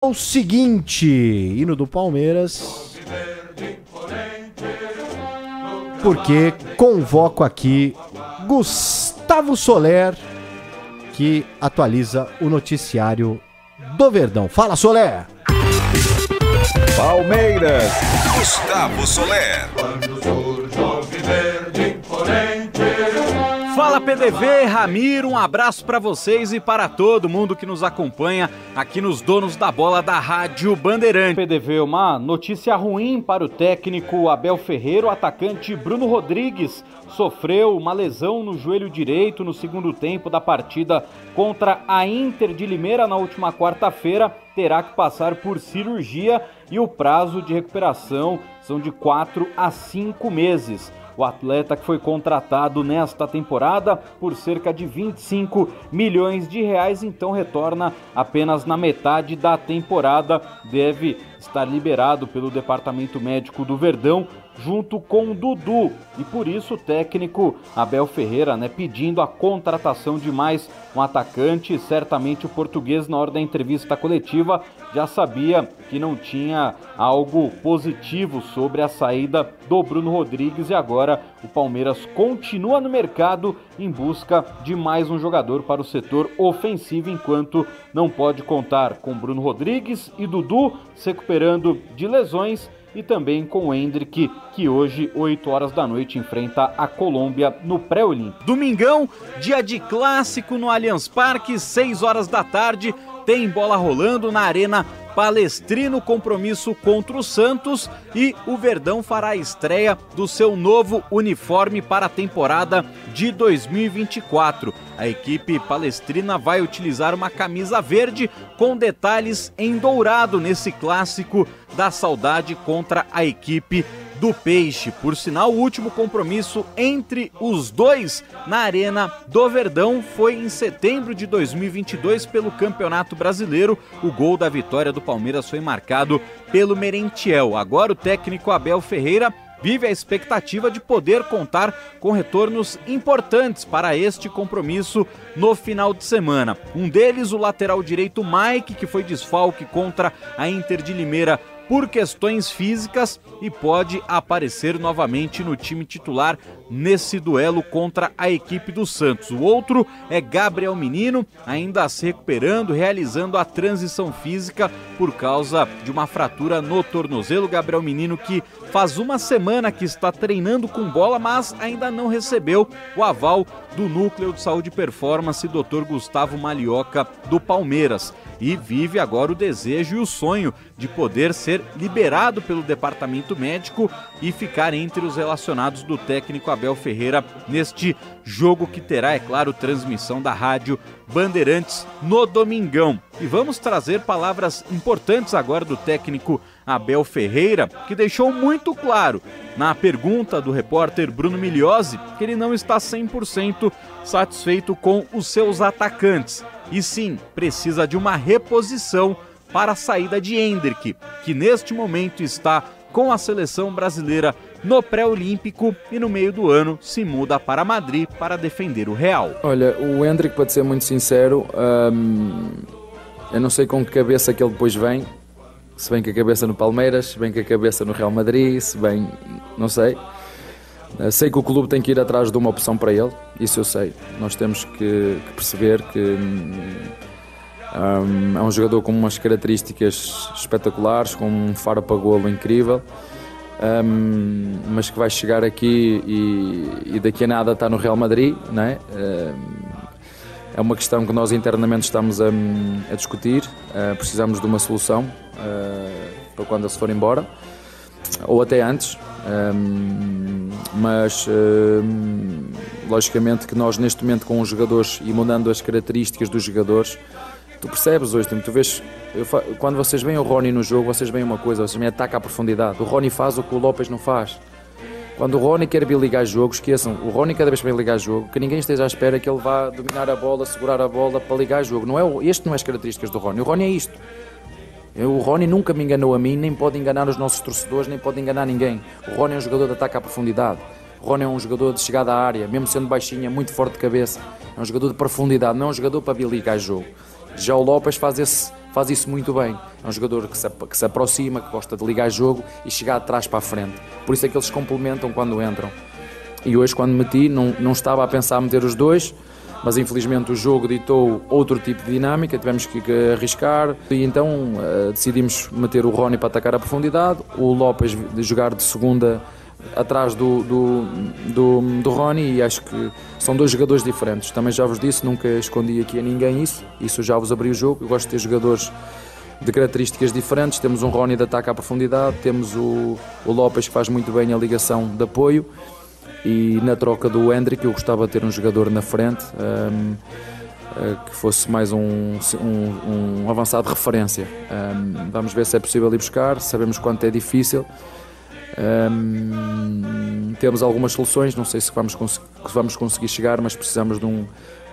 o seguinte, hino do Palmeiras. Porque convoco aqui Gustavo Soler, que atualiza o noticiário do Verdão. Fala, Soler! Palmeiras, Gustavo Soler. Fala PDV, Ramiro, um abraço para vocês e para todo mundo que nos acompanha aqui nos Donos da Bola da Rádio Bandeirante. PDV, uma notícia ruim para o técnico Abel Ferreira, o atacante Bruno Rodrigues sofreu uma lesão no joelho direito no segundo tempo da partida contra a Inter de Limeira na última quarta-feira. Terá que passar por cirurgia e o prazo de recuperação são de 4 a 5 meses. O atleta que foi contratado nesta temporada por cerca de 25 milhões de reais, então retorna apenas na metade da temporada. Deve estar liberado pelo departamento médico do Verdão junto com o Dudu. E por isso o técnico Abel Ferreira, né, pedindo a contratação de mais um atacante. Certamente o português, na hora da entrevista coletiva, já sabia que não tinha algo positivo sobre a saída do Bruno Rodrigues e agora o Palmeiras continua no mercado em busca de mais um jogador para o setor ofensivo, enquanto não pode contar com Bruno Rodrigues e Dudu se recuperando de lesões e também com o Hendrick, que hoje, 8 horas da noite, enfrenta a Colômbia no pré-olímpico. Domingão, dia de clássico no Allianz Parque, 6 horas da tarde, tem bola rolando na Arena Palestrino, compromisso contra o Santos e o Verdão fará a estreia do seu novo uniforme para a temporada de 2024. A equipe palestrina vai utilizar uma camisa verde com detalhes em dourado nesse clássico da saudade contra a equipe do Peixe. Por sinal, o último compromisso entre os dois na Arena do Verdão foi em setembro de 2022 pelo Campeonato Brasileiro. O gol da vitória do Palmeiras foi marcado pelo Merentiel. Agora o técnico Abel Ferreira vive a expectativa de poder contar com retornos importantes para este compromisso no final de semana. Um deles, o lateral direito Mike, que foi desfalque contra a Inter de Limeira por questões físicas e pode aparecer novamente no time titular nesse duelo contra a equipe do Santos. O outro é Gabriel Menino, ainda se recuperando, realizando a transição física por causa de uma fratura no tornozelo. Gabriel Menino que faz uma semana que está treinando com bola, mas ainda não recebeu o aval do Núcleo de Saúde e Performance, Dr. Gustavo Malioca, do Palmeiras e vive agora o desejo e o sonho de poder ser liberado pelo departamento médico e ficar entre os relacionados do técnico Abel Ferreira neste jogo que terá, é claro, transmissão da rádio Bandeirantes no domingão. E vamos trazer palavras importantes agora do técnico Abel Ferreira, que deixou muito claro na pergunta do repórter Bruno Migliosi que ele não está 100% satisfeito com os seus atacantes e sim precisa de uma reposição para a saída de Hendrick, que neste momento está com a seleção brasileira no pré-olímpico e no meio do ano se muda para Madrid para defender o Real. Olha, o Hendrick, para ser muito sincero, hum, eu não sei com que cabeça que ele depois vem. Se vem com a cabeça no Palmeiras, se vem com a cabeça no Real Madrid, se vem. não sei. Sei que o clube tem que ir atrás de uma opção para ele, isso eu sei. Nós temos que, que perceber que hum, é um jogador com umas características espetaculares, com um faro para golo incrível, um, mas que vai chegar aqui e, e, daqui a nada está no Real Madrid, não é? é uma questão que nós internamente estamos a, a discutir. Uh, precisamos de uma solução uh, para quando ele se for embora, ou até antes. Um, mas um, logicamente que nós neste momento com os jogadores e mudando as características dos jogadores tu percebes hoje, tu vês quando vocês veem o Rony no jogo vocês veem uma coisa, vocês veem ataca à profundidade o Rony faz o que o Lopes não faz quando o Rony quer vir ligar jogo, esqueçam, o Rony cada vez que vem ligar jogo, que ninguém esteja à espera que ele vá dominar a bola, segurar a bola para ligar jogo. Não é, este não é as características do Rony. O Rony é isto. O Rony nunca me enganou a mim, nem pode enganar os nossos torcedores, nem pode enganar ninguém. O Rony é um jogador de ataque à profundidade. O Rony é um jogador de chegada à área, mesmo sendo baixinho, é muito forte de cabeça. É um jogador de profundidade, não é um jogador para vir ligar jogo. Já o Lopes faz esse, faz isso muito bem. É um jogador que se, que se aproxima, que gosta de ligar jogo e chegar de trás para a frente. Por isso é que eles complementam quando entram. E hoje, quando meti, não, não estava a pensar meter os dois, mas infelizmente o jogo ditou outro tipo de dinâmica, tivemos que, que arriscar e então uh, decidimos meter o Rony para atacar a profundidade, o Lopes de jogar de segunda atrás do, do, do, do Rony e acho que são dois jogadores diferentes. Também já vos disse, nunca escondi aqui a ninguém isso, isso já vos abri o jogo. Eu gosto de ter jogadores de características diferentes. Temos um Rony de ataque à profundidade, temos o, o Lopes que faz muito bem a ligação de apoio e na troca do Hendrick eu gostava de ter um jogador na frente. Um, eh, que fosse mais um, um, um avançado de referência. Um, vamos ver se é possível ir buscar, sabemos quanto é difícil. Um, temos algumas soluções, não sei se vamos, vamos conseguir chegar, mas precisamos de um,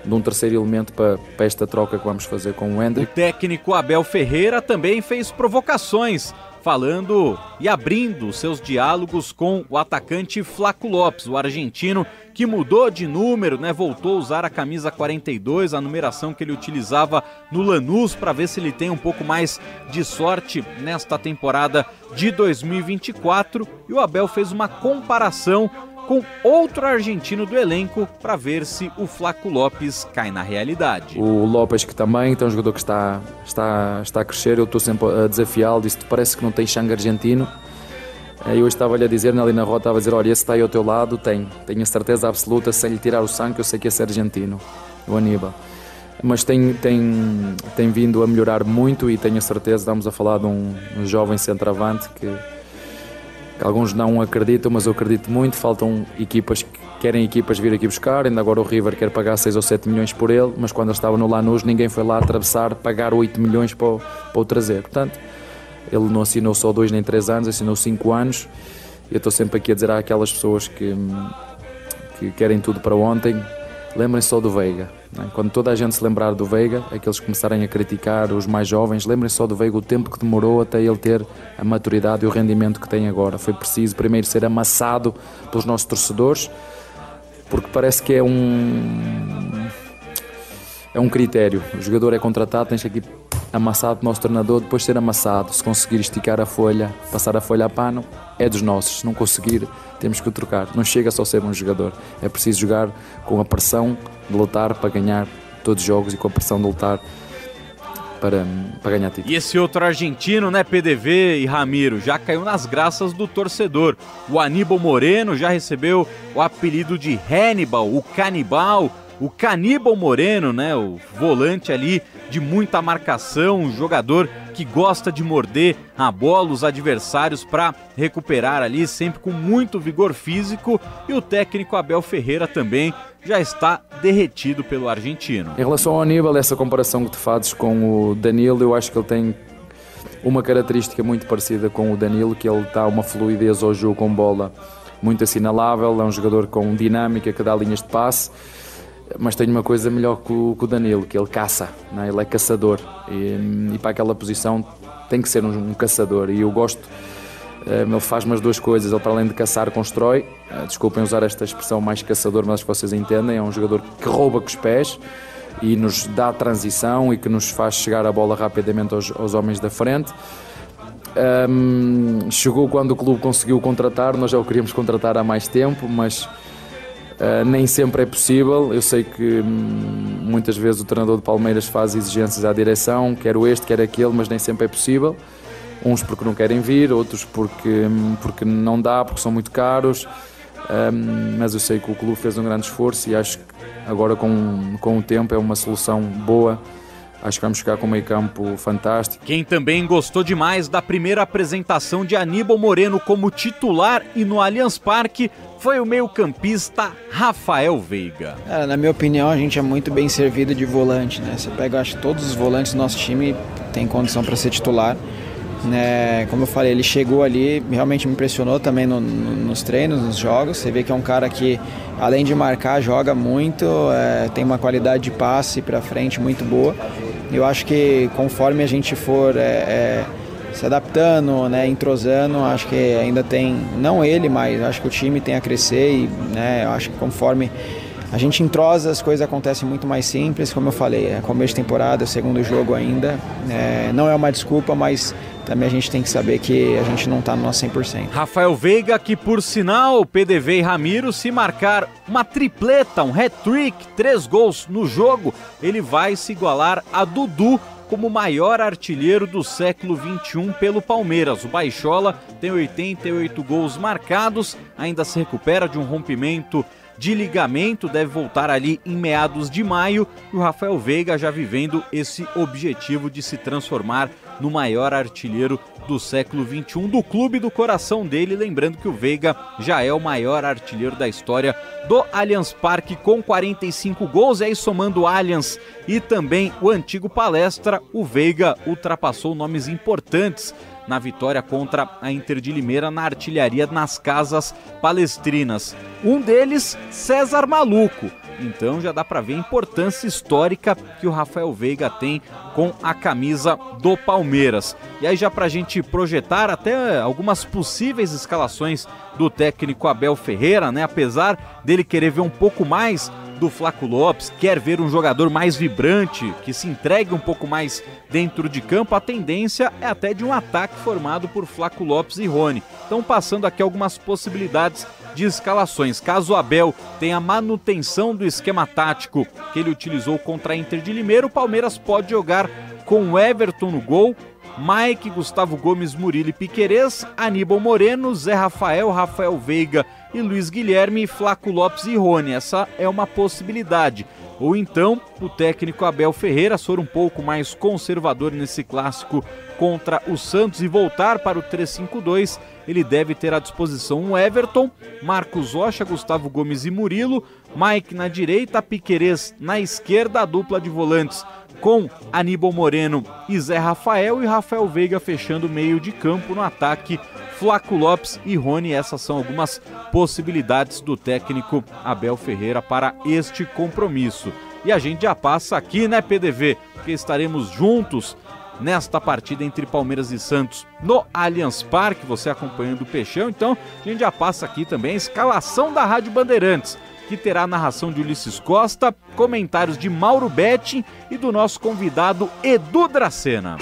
de um terceiro elemento para, para esta troca que vamos fazer com o Hendrick. O técnico Abel Ferreira também fez provocações falando e abrindo seus diálogos com o atacante Flaco Lopes, o argentino que mudou de número, né? Voltou a usar a camisa 42, a numeração que ele utilizava no Lanús para ver se ele tem um pouco mais de sorte nesta temporada de 2024. E o Abel fez uma comparação com outro argentino do elenco para ver se o Flaco Lopes cai na realidade. O Lopes que também tem um jogador que está, está, está a crescer, eu estou sempre a desafiá-lo, disse parece que não tem sangue argentino. Eh, eu estava-lhe a dizer, ali na rota, estava a dizer, olha, esse está aí ao teu lado, tem, tenho a certeza absoluta, sem lhe tirar o sangue, eu sei que esse é argentino, o Aníbal. Mas tem, tem, tem vindo a melhorar muito e tenho a certeza, estamos a falar de um, um jovem centroavante que Alguns não acreditam, mas eu acredito muito. Faltam equipas que querem equipas vir aqui buscar. Ainda agora o River quer pagar 6 ou 7 milhões por ele, mas quando ele estava no Lanús ninguém foi lá atravessar, pagar 8 milhões para o, para o trazer. Portanto, ele não assinou só 2 nem 3 anos, assinou 5 anos. Eu estou sempre aqui a dizer àquelas pessoas que, que querem tudo para ontem, lembrem-se só do Veiga. É? Quando toda a gente se lembrar do Veiga, aqueles que começarem a criticar os mais jovens, lembrem-se só do Veiga o tempo que demorou até ele ter a maturidade e o rendimento que tem agora. Foi preciso primeiro ser amassado pelos nossos torcedores, porque parece que é um é um critério. O jogador é contratado, tens que aqui amassado nosso treinador, depois ser amassado. Se conseguir esticar a folha, passar a folha a pano, é dos nossos. Se não conseguir, temos que o trocar. Não chega só ser um jogador. É preciso jogar com a pressão de lutar para ganhar todos os jogos e com a pressão de lutar para, para ganhar título. E esse outro argentino, né, PDV e Ramiro, já caiu nas graças do torcedor. O Aníbal Moreno já recebeu o apelido de Hannibal, o canibal o Caníbal Moreno, né, o volante ali de muita marcação, um jogador que gosta de morder a bola os adversários para recuperar ali, sempre com muito vigor físico, e o técnico Abel Ferreira também já está derretido pelo argentino. Em relação ao Aníbal, essa comparação que tu fazes com o Danilo, eu acho que ele tem uma característica muito parecida com o Danilo, que ele dá uma fluidez ao jogo com bola muito assinalável, é um jogador com dinâmica que dá linhas de passe mas tenho uma coisa melhor que o, que o Danilo, que ele caça, é? ele é caçador e, e, para aquela posição tem que ser um, um caçador e eu gosto, eh, ele faz umas duas coisas, ele para além de caçar constrói, eh, desculpem usar esta expressão mais caçador, mas acho que vocês entendem, é um jogador que rouba com os pés e nos dá transição e que nos faz chegar a bola rapidamente aos, aos homens da frente. Um, chegou quando o clube conseguiu contratar, nós já o queríamos contratar há mais tempo, mas Uh, nem sempre é possível. Eu sei que hum, muitas vezes o treinador de Palmeiras faz exigências à direção, quer este, quer aquele, mas nem sempre é possível. Uns porque não querem vir, outros porque, hum, porque não dá, porque são muito caros. Um, mas eu sei que o clube fez um grande esforço e acho que agora com, com o tempo é uma solução boa Acho que vamos ficar com um meio campo fantástico. Quem também gostou demais da primeira apresentação de Aníbal Moreno como titular e no Allianz Parque foi o meio-campista Rafael Veiga. É, na minha opinião, a gente é muito bem servido de volante, né? Você pega, acho que todos os volantes do nosso time têm condição para ser titular. Né? Como eu falei, ele chegou ali, realmente me impressionou também no, no, nos treinos, nos jogos. Você vê que é um cara que, além de marcar, joga muito, é, tem uma qualidade de passe para frente muito boa. Eu acho que conforme a gente for é, é, se adaptando, né, entrosando, acho que ainda tem, não ele, mas acho que o time tem a crescer e né, acho que conforme a gente entrosa, as coisas acontecem muito mais simples, como eu falei, é começo de temporada, segundo jogo ainda. É, não é uma desculpa, mas também a gente tem que saber que a gente não está no nosso 100%. Rafael Veiga, que por sinal, PDV e Ramiro, se marcar uma tripleta, um hat-trick, três gols no jogo, ele vai se igualar a Dudu como maior artilheiro do século 21 pelo Palmeiras. O Baixola tem 88 gols marcados, ainda se recupera de um rompimento de ligamento, deve voltar ali em meados de maio. E o Rafael Veiga já vivendo esse objetivo de se transformar no maior artilheiro do século 21 do clube do coração dele. Lembrando que o Veiga já é o maior artilheiro da história do Allianz Parque com 45 gols. E aí, somando o Allianz e também o antigo Palestra, o Veiga ultrapassou nomes importantes na vitória contra a Inter de Limeira na artilharia nas casas palestrinas. Um deles, César Maluco. Então já dá para ver a importância histórica que o Rafael Veiga tem com a camisa do Palmeiras. E aí já para a gente projetar até algumas possíveis escalações do técnico Abel Ferreira, né? Apesar dele querer ver um pouco mais do Flaco Lopes, quer ver um jogador mais vibrante, que se entregue um pouco mais dentro de campo, a tendência é até de um ataque formado por Flaco Lopes e Rony. Então, passando aqui algumas possibilidades de escalações. Caso o Abel tenha manutenção do esquema tático que ele utilizou contra a Inter de Limeira, o Palmeiras pode jogar com Everton no gol, Mike, Gustavo Gomes, Murilo Piquerez, Aníbal Moreno, Zé Rafael, Rafael Veiga e Luiz Guilherme, Flaco Lopes e Rony. Essa é uma possibilidade. Ou então o técnico Abel Ferreira for um pouco mais conservador nesse clássico contra o Santos e voltar para o 3-5-2. Ele deve ter à disposição um Everton, Marcos Rocha, Gustavo Gomes e Murilo, Mike na direita, Piquerez na esquerda, a dupla de volantes com Aníbal Moreno e Zé Rafael e Rafael Veiga fechando o meio de campo no ataque. Flaco Lopes e Rony, essas são algumas possibilidades do técnico Abel Ferreira para este compromisso. E a gente já passa aqui, né, PDV? Porque estaremos juntos nesta partida entre Palmeiras e Santos no Allianz Parque, você acompanhando o Peixão. Então, a gente já passa aqui também a escalação da Rádio Bandeirantes que terá a narração de Ulisses Costa, comentários de Mauro Betti e do nosso convidado Edu Dracena.